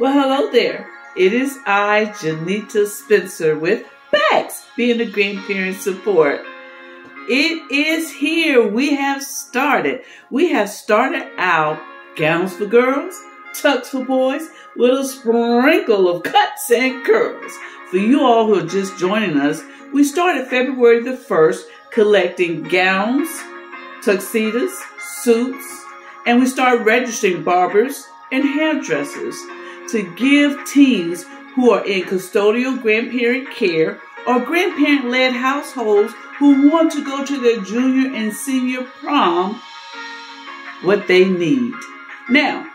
Well, hello there. It is I, Janita Spencer, with Bags, being a grandparent support. It is here. We have started. We have started our gowns for girls, tucks for boys, with a sprinkle of cuts and curls. For you all who are just joining us, we started February the 1st collecting gowns, tuxedos, suits, and we started registering barbers and hairdressers to give teens who are in custodial grandparent care or grandparent led households who want to go to their junior and senior prom what they need. Now,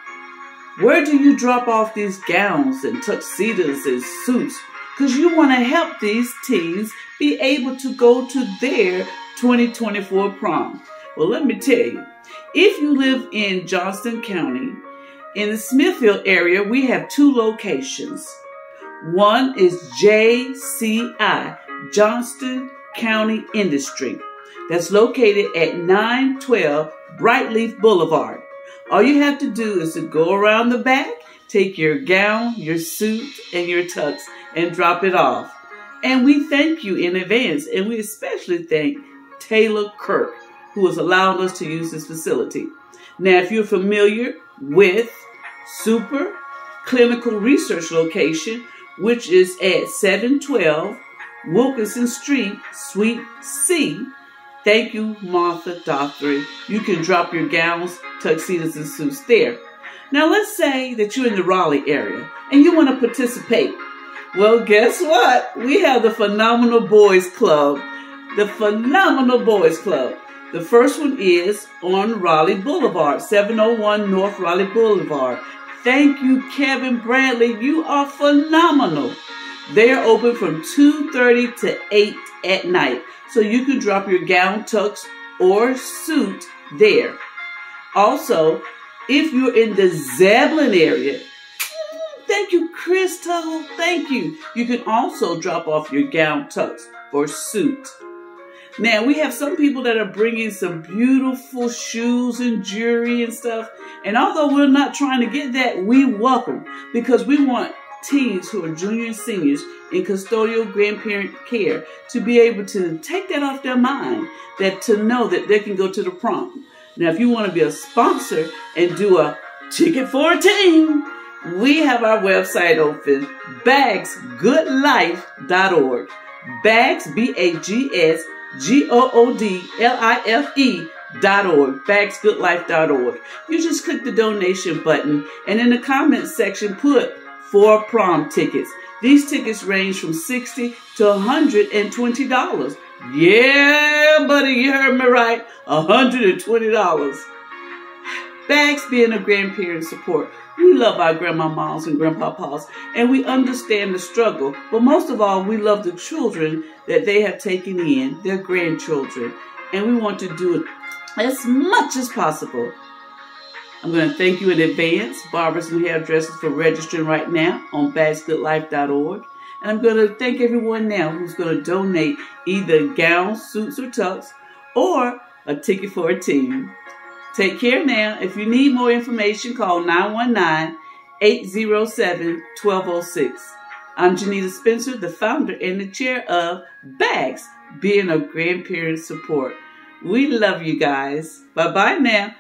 where do you drop off these gowns and tuxedos and suits? Because you want to help these teens be able to go to their 2024 prom. Well, let me tell you, if you live in Johnston County, in the Smithfield area, we have two locations. One is JCI, Johnston County Industry, that's located at 912 Brightleaf Boulevard. All you have to do is to go around the back, take your gown, your suit, and your tux, and drop it off. And we thank you in advance, and we especially thank Taylor Kirk, who has allowed us to use this facility. Now, if you're familiar with Super Clinical Research Location, which is at 712 Wilkinson Street, Suite C. Thank you, Martha Dockery. You can drop your gowns, tuxedos, and suits there. Now, let's say that you're in the Raleigh area and you want to participate. Well, guess what? We have the Phenomenal Boys Club. The Phenomenal Boys Club. The first one is on Raleigh Boulevard, 701 North Raleigh Boulevard. Thank you, Kevin Bradley. You are phenomenal. They are open from 2.30 to 8 at night. So you can drop your gown, tux, or suit there. Also, if you're in the Zebulon area, thank you, Crystal. Thank you. You can also drop off your gown, tux, or suit. Now, we have some people that are bringing some beautiful shoes and jewelry and stuff. And although we're not trying to get that, we welcome because we want teens who are junior and seniors in custodial grandparent care to be able to take that off their mind, that to know that they can go to the prom. Now, if you want to be a sponsor and do a ticket for a team, we have our website open, bagsgoodlife.org. Bags, B-A-G-S, G-O-O-D-L-I-F-E dot org, bagsgoodlife.org. You just click the donation button and in the comments section put for prom tickets. These tickets range from 60 to $120. Yeah, buddy, you heard me right. $120. Bags being a grandparent support. We love our grandmamas and grandpapas, and we understand the struggle. But most of all, we love the children that they have taken in, their grandchildren, and we want to do it as much as possible. I'm going to thank you in advance, barbers and hairdressers, for registering right now on bagsgoodlife.org. And I'm going to thank everyone now who's going to donate either gowns, suits, or tux, or a ticket for a team. Take care now. If you need more information, call 919 807 1206. I'm Janita Spencer, the founder and the chair of BAGS, being a grandparent support. We love you guys. Bye bye now.